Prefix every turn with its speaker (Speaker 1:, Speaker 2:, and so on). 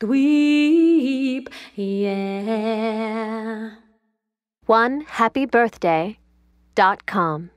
Speaker 1: dweep, yeah.
Speaker 2: One happy birthday dot com.